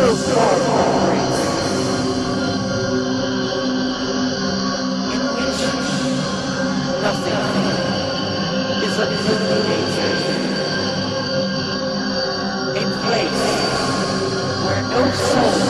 so in which nothing is obliterated, a place where no soul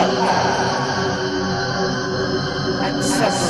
Allah and suffering.